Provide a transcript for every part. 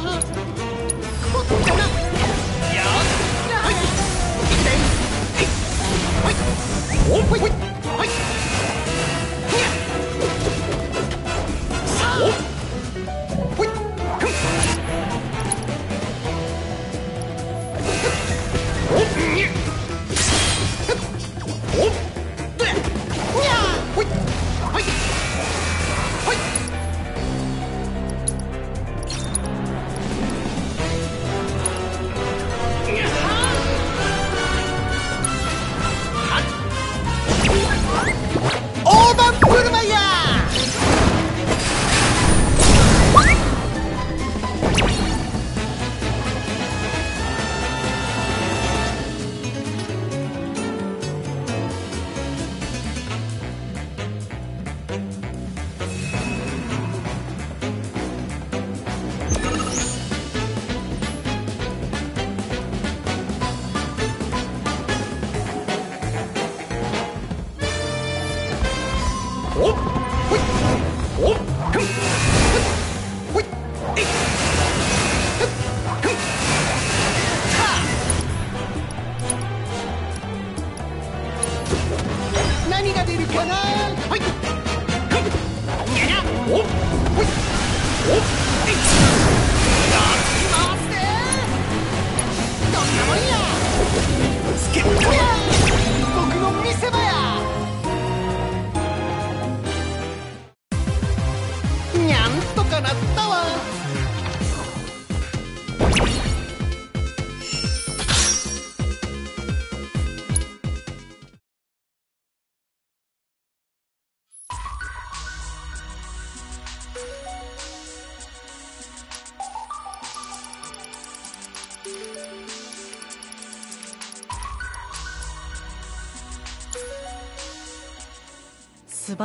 はい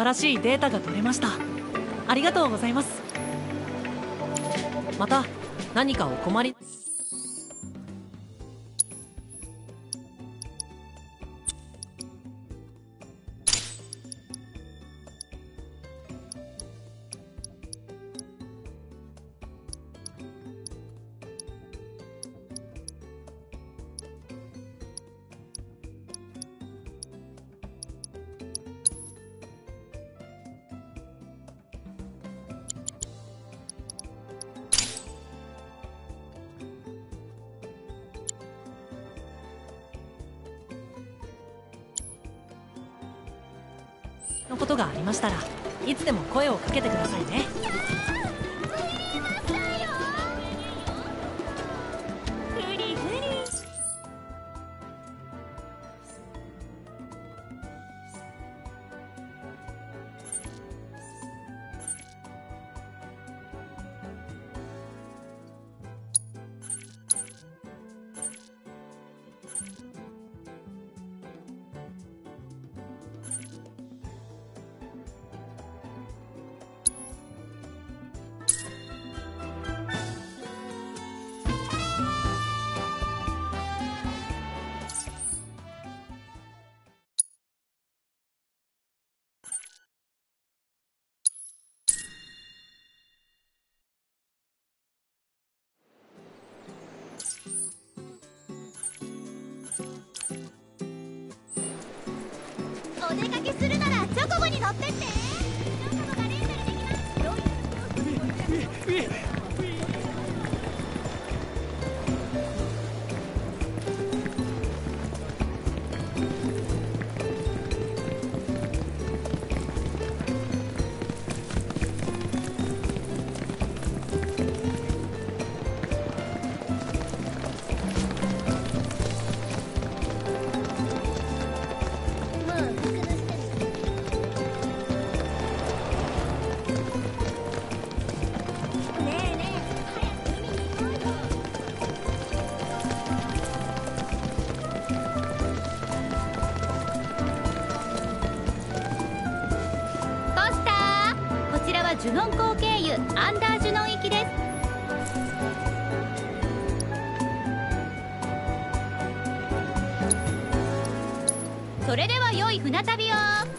晴らしいデータが取れました。ありがとうございます。また何かお困り。チョコボに乗ってって。アンダージュノン行きです。それでは良い船旅を。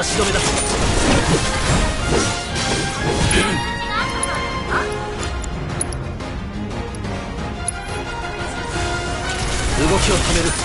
足止めだ。動きを止める。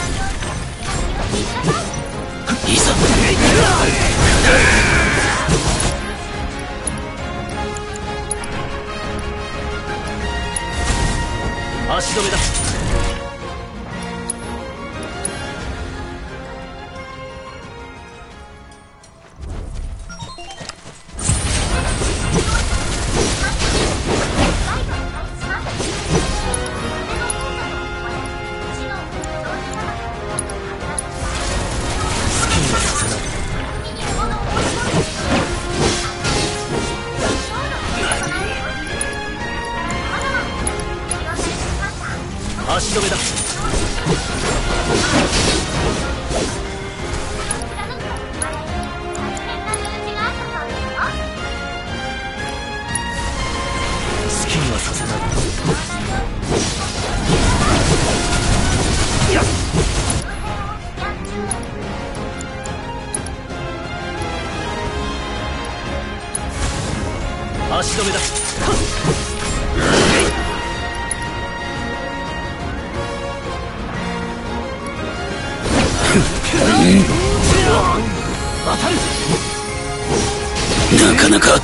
なかなか。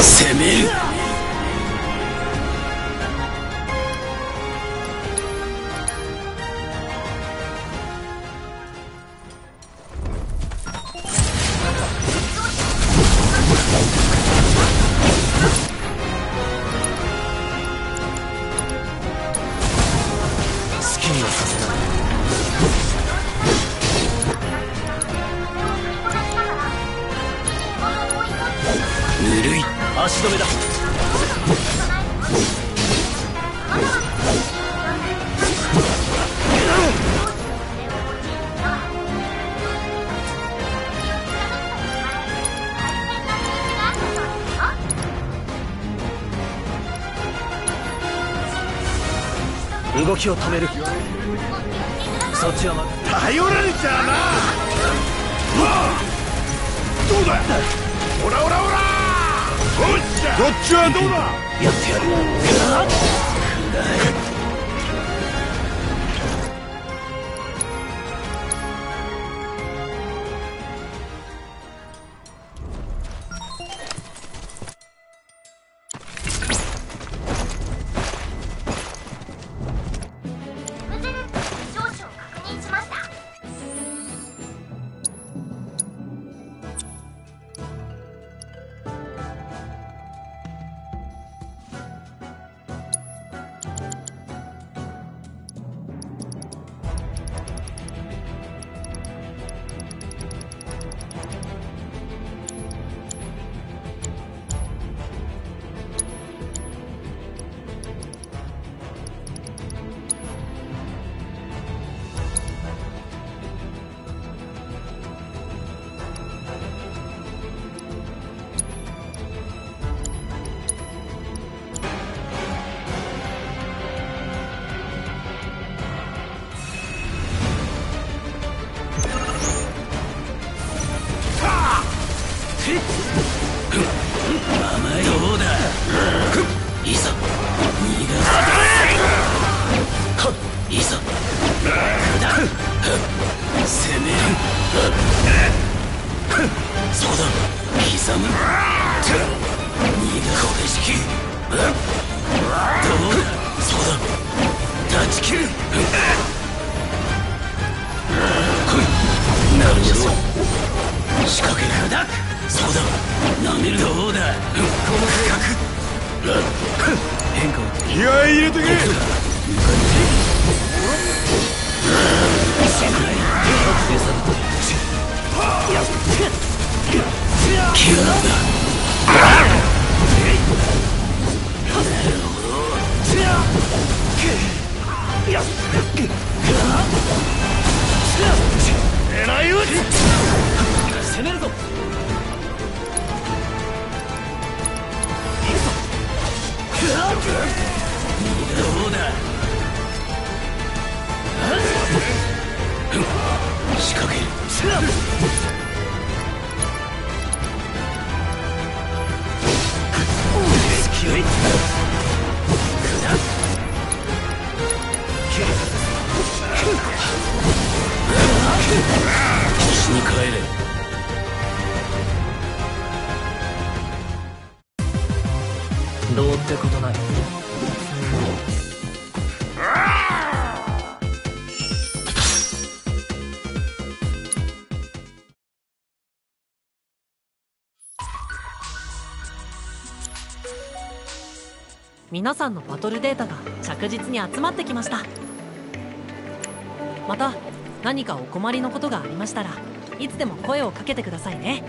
攻めるを止める。そっちはま頼られちゃうな。どうだ？オラオラオラおっしゃこっちはどうだ？やってやるえいうち に帰れ。どうってことない。皆さんのバトルデータが着実に集まってきました。また何かお困りのことがありましたらいつでも声をかけてくださいね。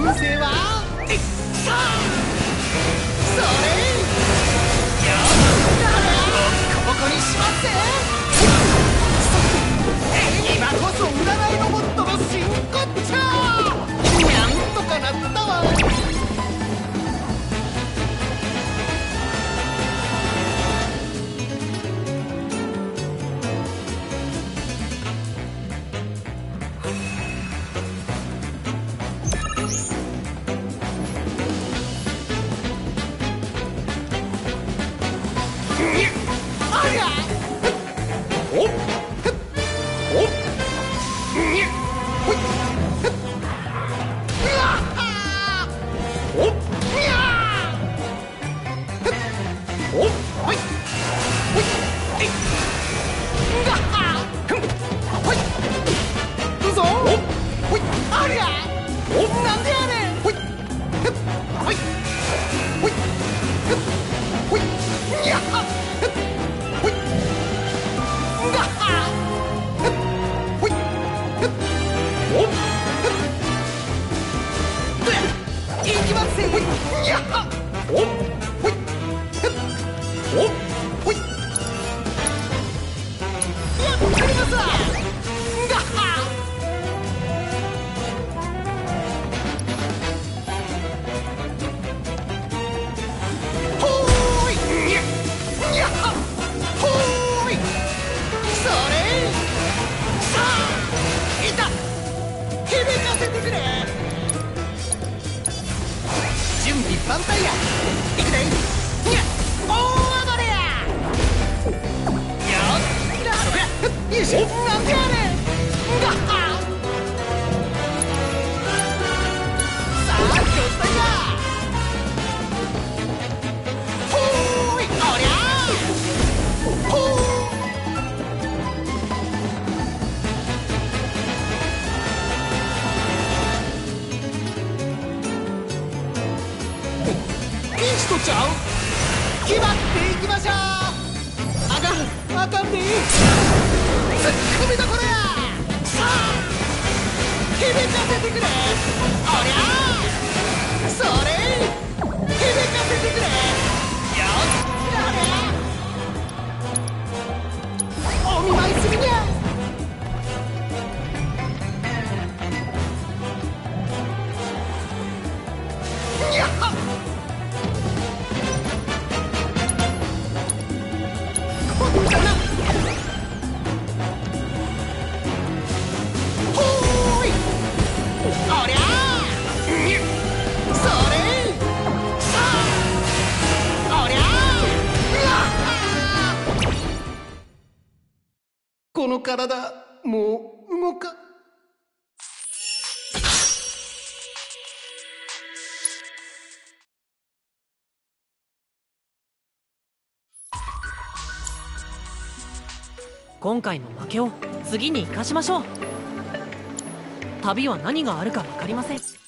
運勢は。さあそれ。よっ。ボコボコにしますうわっ!あかんでいい。ツッコミどころや。さあせてくれ。おりゃそれ体もう動か今回の負けを次に生かしましょう。旅は何があるか分かりません。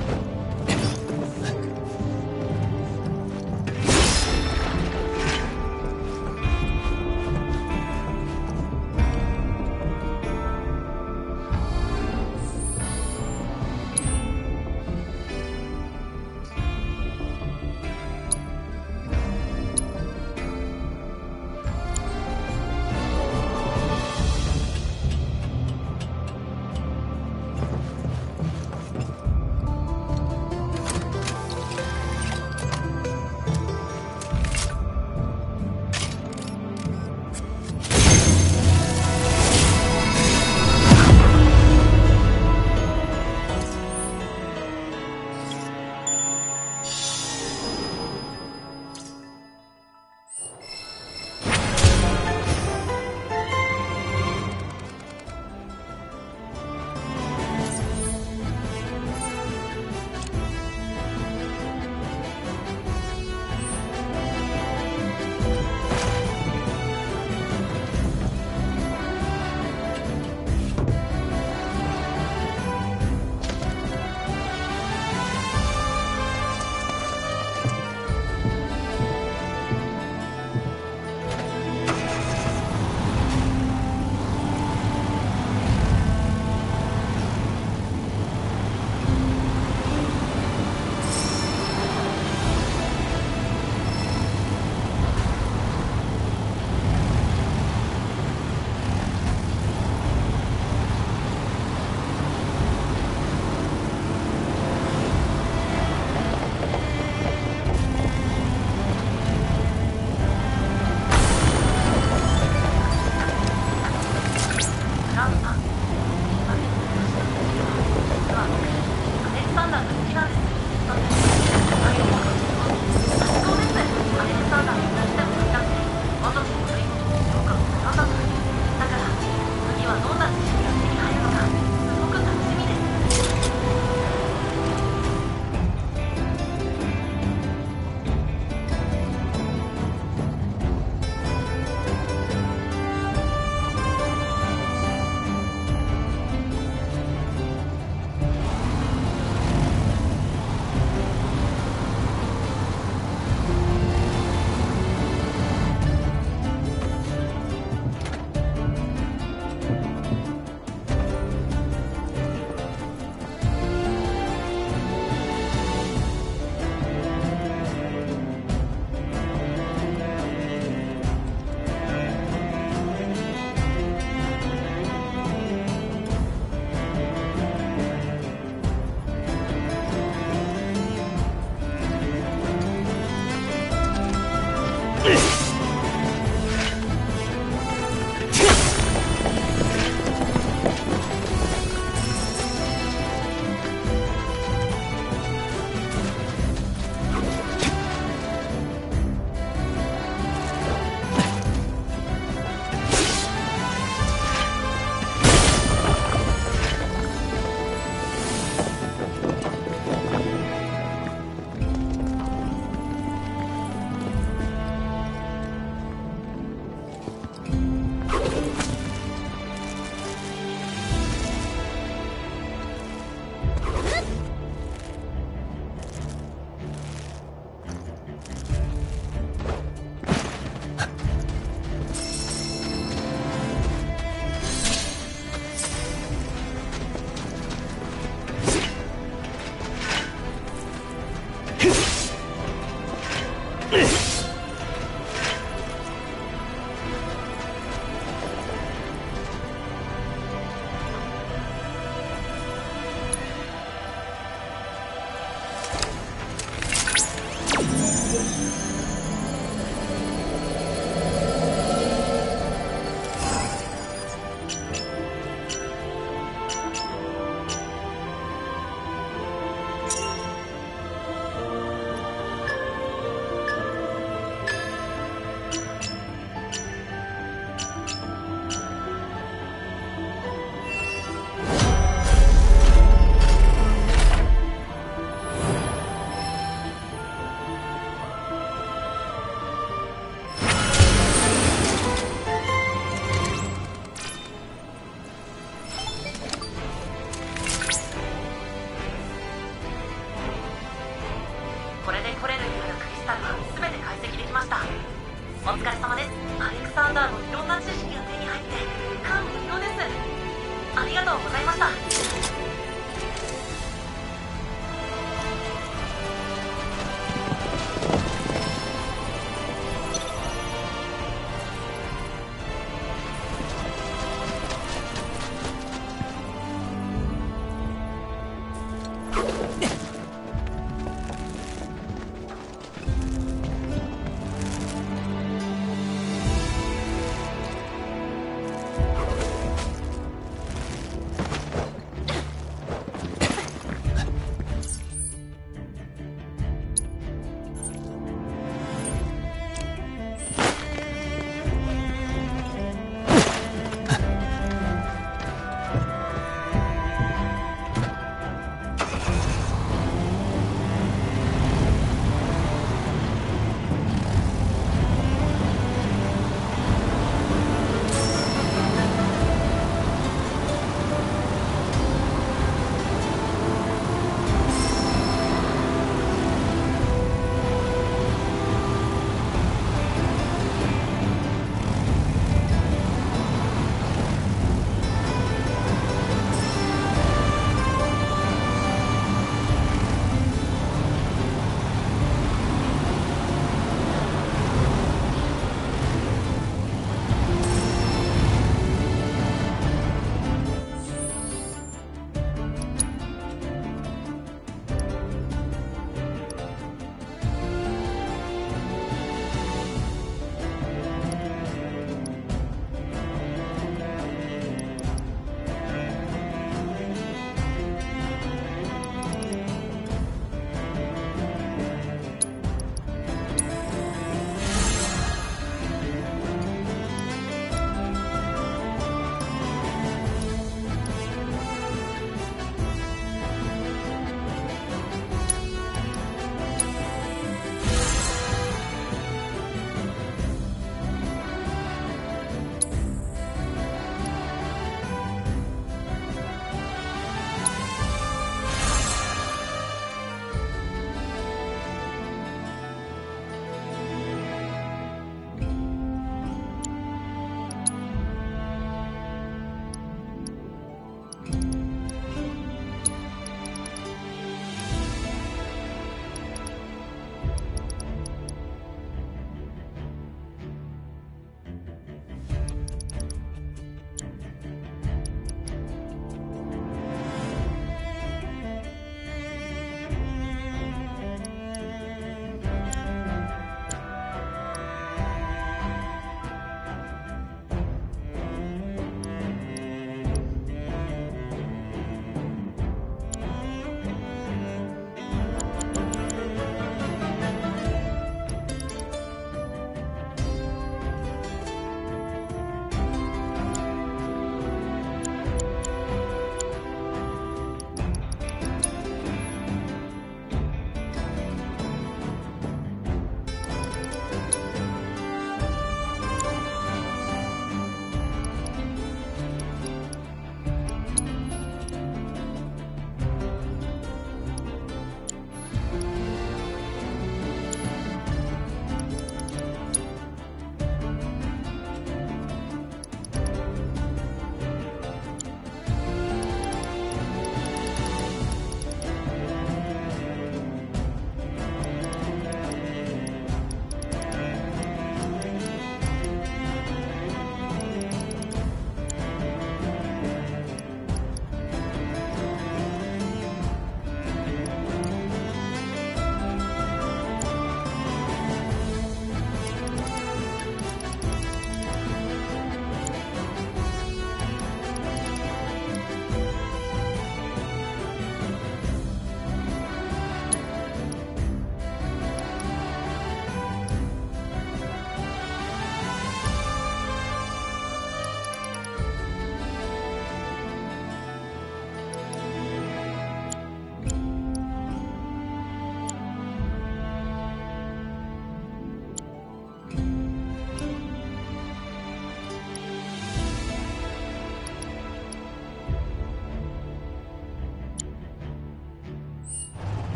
it!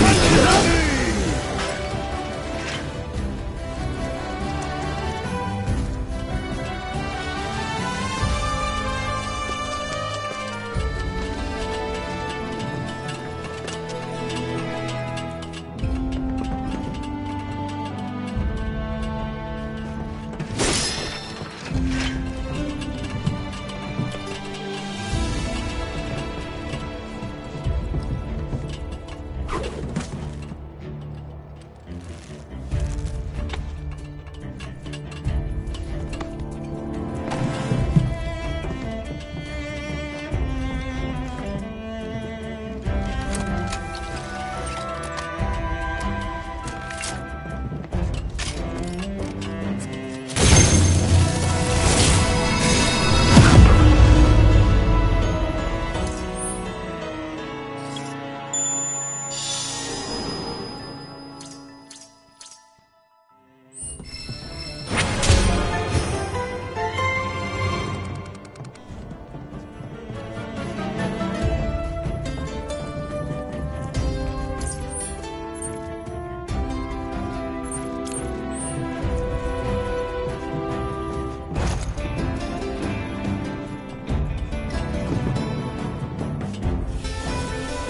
Let's go!